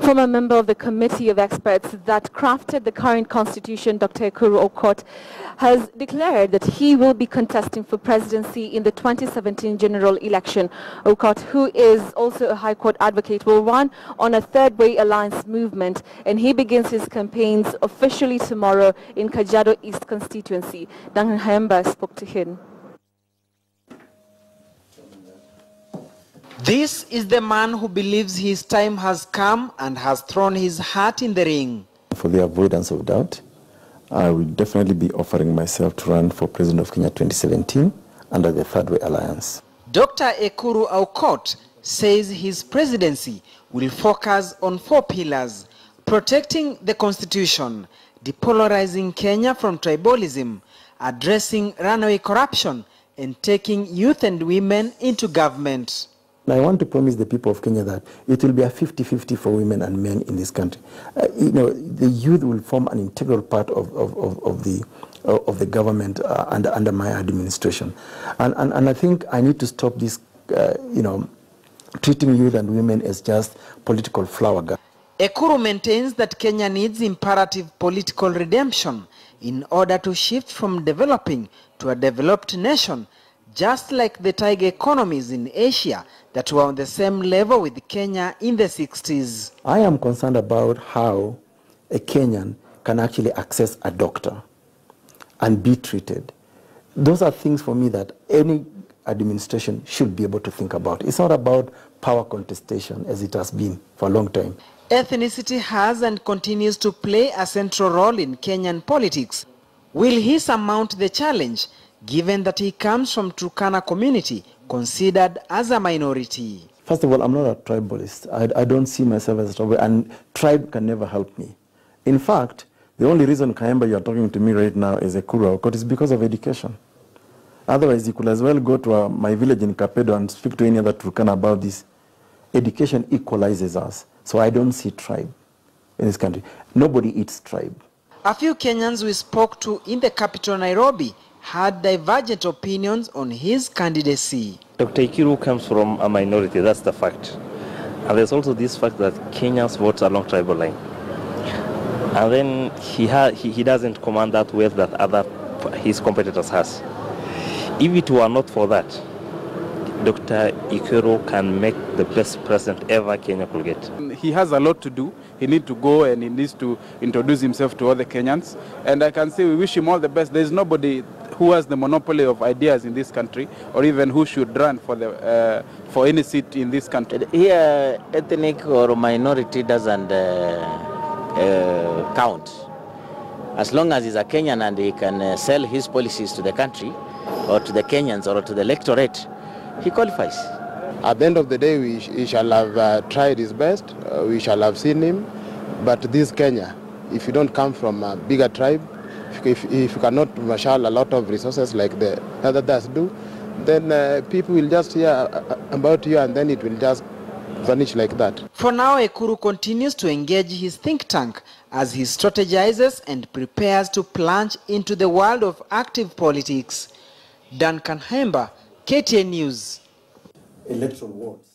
Former member of the committee of experts that crafted the current constitution, Dr. Ekuru Aukot, has declared that he will be contesting for presidency in the 2017 general election. Aukot, who is also a High Court advocate, will run on a Third Way Alliance movement and he begins his campaigns officially tomorrow in Kajiado East constituency. Duncan Khaemba spoke to him. This is the man who believes his time has come and has thrown his hat in the ring. For the avoidance of doubt, I will definitely be offering myself to run for President of Kenya 2017 under the Third Way Alliance. Dr. Ekuru Aukot says his presidency will focus on four pillars, protecting the constitution, depolarizing Kenya from tribalism, addressing runaway corruption, and taking youth and women into government. And I want to promise the people of Kenya that it will be a 50-50 for women and men in this country. Uh, you know, the youth will form an integral part of, of, of, of the, uh, of the government uh, under, under my administration. And, and, and I think I need to stop this, uh, you know, treating youth and women as just political flower girls. Ekuru maintains that Kenya needs imperative political redemption in order to shift from developing to a developed nation, just like the tiger economies in Asia that were on the same level with Kenya in the 60s. I am concerned about how a Kenyan can actually access a doctor and be treated. Those are things for me that any administration should be able to think about. It's not about power contestation as it has been for a long time. Ethnicity has and continues to play a central role in Kenyan politics. Will he surmount the challenge given that he comes from Turkana community considered as a minority? First of all, I'm not a tribalist. I, I don't see myself as a tribalist, and tribe can never help me. In fact, the only reason, Khaemba, you're talking to me right now is Ekuru Aukot is because of education. Otherwise, you could as well go to uh, my village in Kapedo and speak to any other Turkana about this. Education equalizes us. So I don't see tribe in this country. Nobody eats tribe. A few Kenyans we spoke to in the capital, Nairobi, had divergent opinions on his candidacy. Dr. Ekuru comes from a minority, that's the fact. And there's also this fact that Kenyans vote along tribal line. And then he, ha- he, he doesn't command that wealth that other his competitors has. If it were not for that, Dr. Ekuru can make the best president ever Kenya could get. He has a lot to do. He needs to go and he needs to introduce himself to other Kenyans. And I can say we wish him all the best. There's nobody who has the monopoly of ideas in this country or even who should run for, the, uh, for any seat in this country. Here, ethnic or minority doesn't uh, uh, count. As long as he's a Kenyan and he can uh, sell his policies to the country or to the Kenyans or to the electorate, he qualifies. At the end of the day, we, he shall have uh, tried his best, uh, we shall have seen him, but this Kenya, if you don't come from a bigger tribe, if, if you cannot marshal a lot of resources like the others do, then uh, people will just hear about you and then it will just vanish like that. For now, Ekuru continues to engage his think tank as he strategizes and prepares to plunge into the world of active politics. Duncan Khaemba, KTN News. Electoral wards.